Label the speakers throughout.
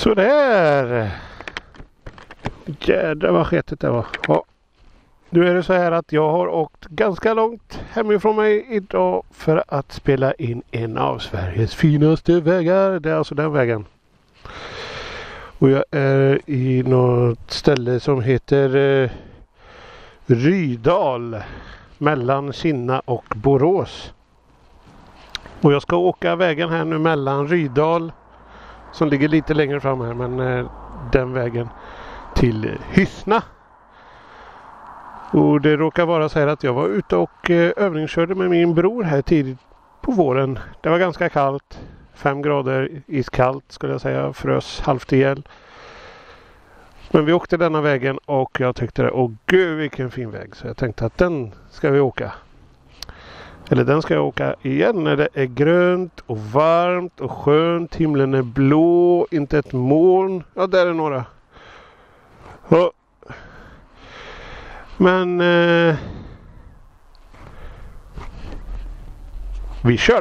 Speaker 1: Sådär. Jädrar vad sketet det var. Ja. Nu är det så här att jag har åkt ganska långt hemifrån mig idag för att spela in en av Sveriges finaste vägar. Det är alltså den vägen. Och jag är i något ställe som heter eh, Rydal mellan Kinna och Borås. Och jag ska åka vägen här nu mellan Rydal som ligger lite längre fram här men eh, den vägen till Hyssna. Och det råkar vara så här att jag var ute och eh, övningskörde med min bror här tidigt på våren. Det var ganska kallt. Fem grader iskallt skulle jag säga. Frös halvt ihjäl. Men vi åkte denna vägen och jag tyckte åh gud vilken fin väg. Så jag tänkte att den ska vi åka. Eller den ska jag åka igen när det är grönt och varmt och skönt. Himlen är blå, inte ett moln. Ja, där är några. Ja. Men... Eh, vi kör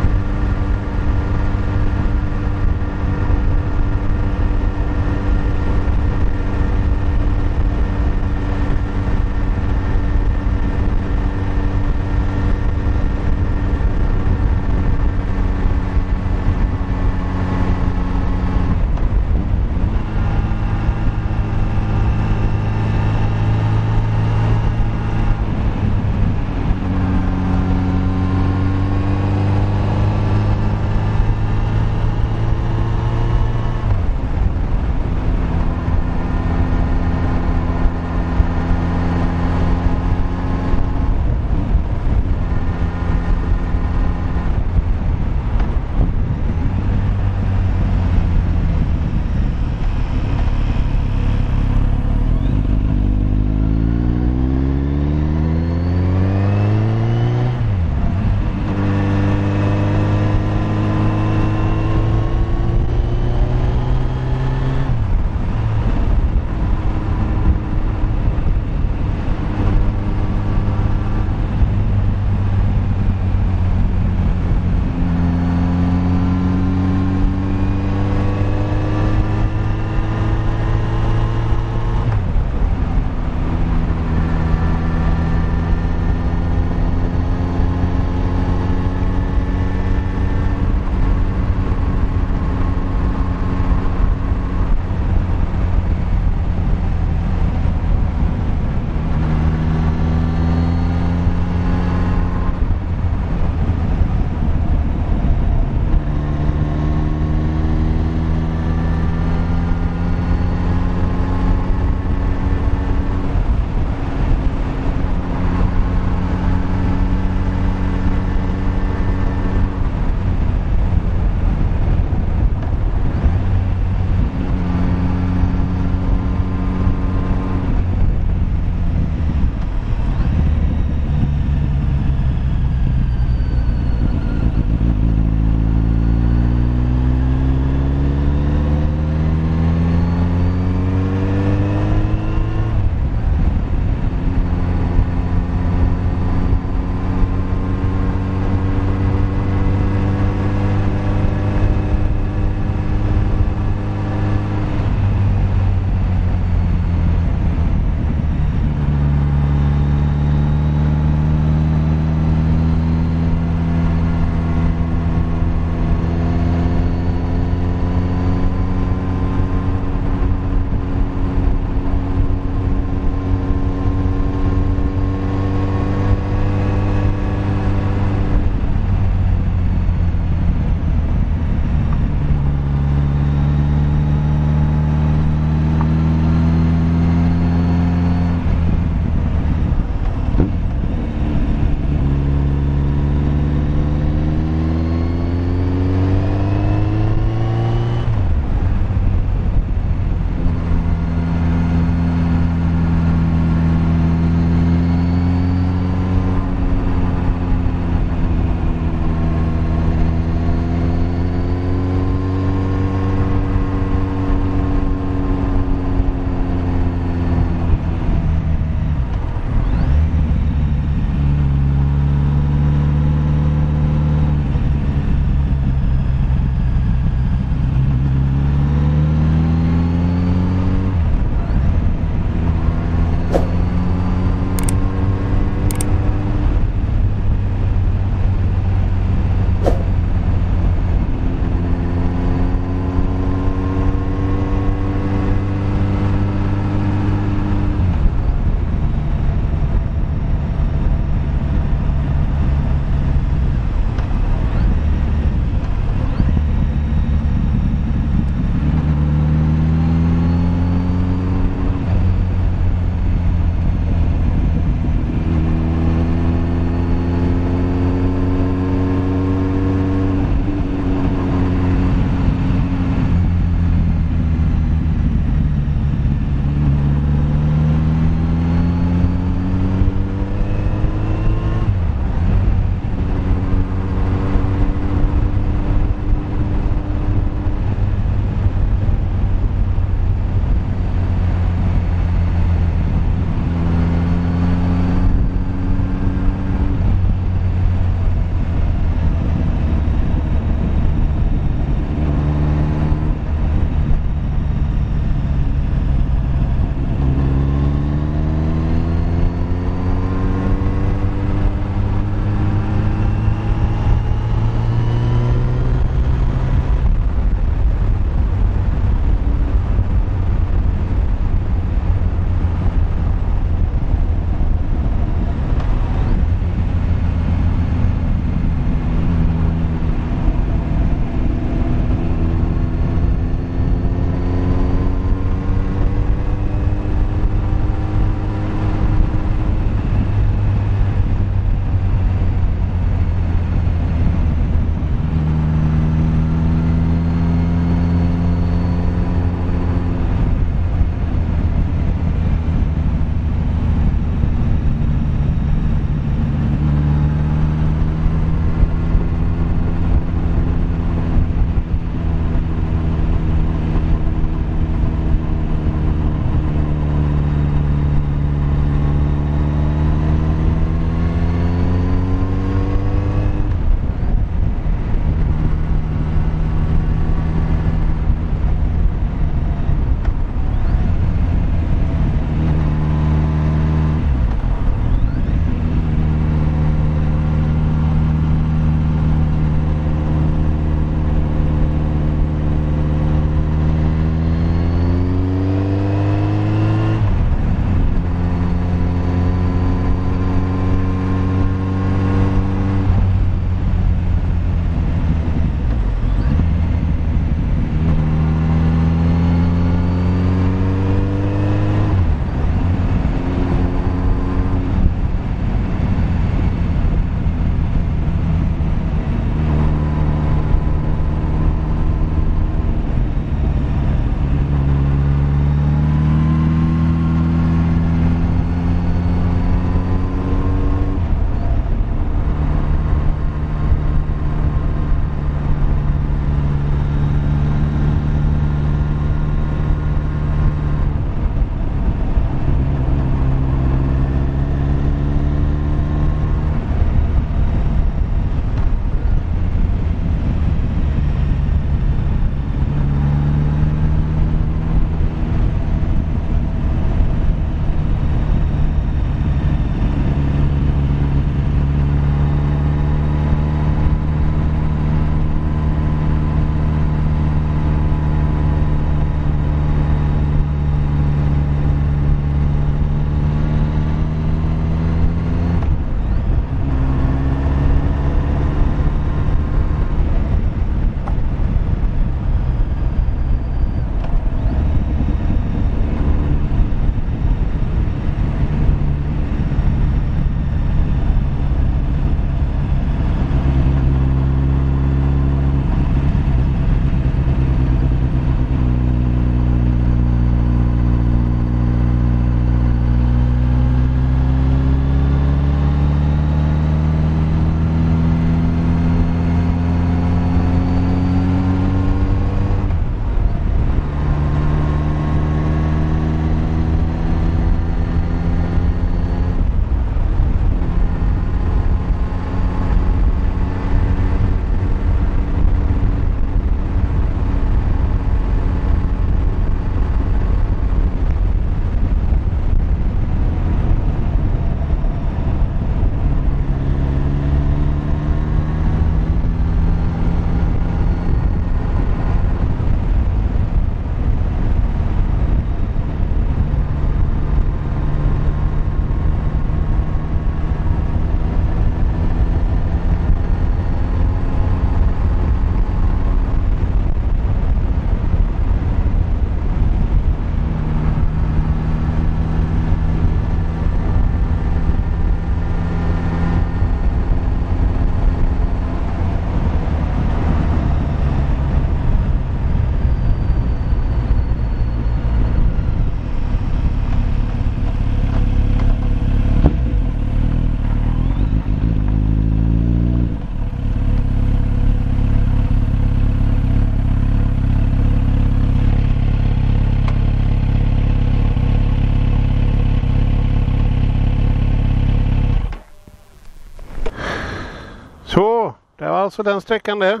Speaker 1: det var alltså den sträckan det.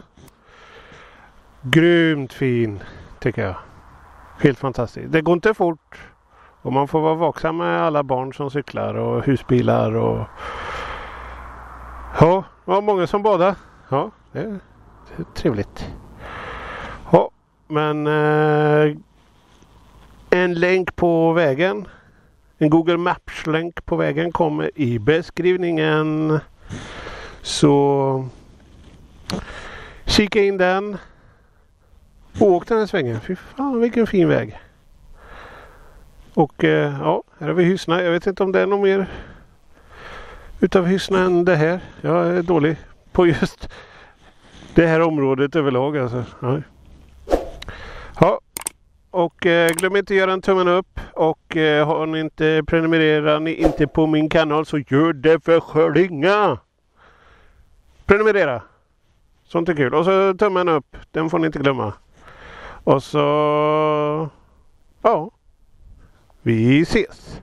Speaker 1: Grymt fin tycker jag. Helt fantastiskt. Det går inte fort. Och man får vara vaksam med alla barn som cyklar och husbilar och Ja, det var många som badade. Ja, det är, det är trevligt. Ja, men eh, en länk på vägen. En Google Maps-länk på vägen kommer i beskrivningen. Så kika in den. Åk den här svängen. Fy fan vilken fin väg. Och eh, ja, här har vi Hyssna. Jag vet inte om det är något mer utav Hyssna än det här. Jag är dålig på just det här området överlag alltså. Ja. ja. Och eh, glöm inte att göra en tummen upp. Och eh, har ni inte prenumererar ni inte på min kanal så gör det för sköringa. Prenumerera. Sånt är kul. Och så tummen upp. Den får ni inte glömma. Och så... Ja. Vi ses!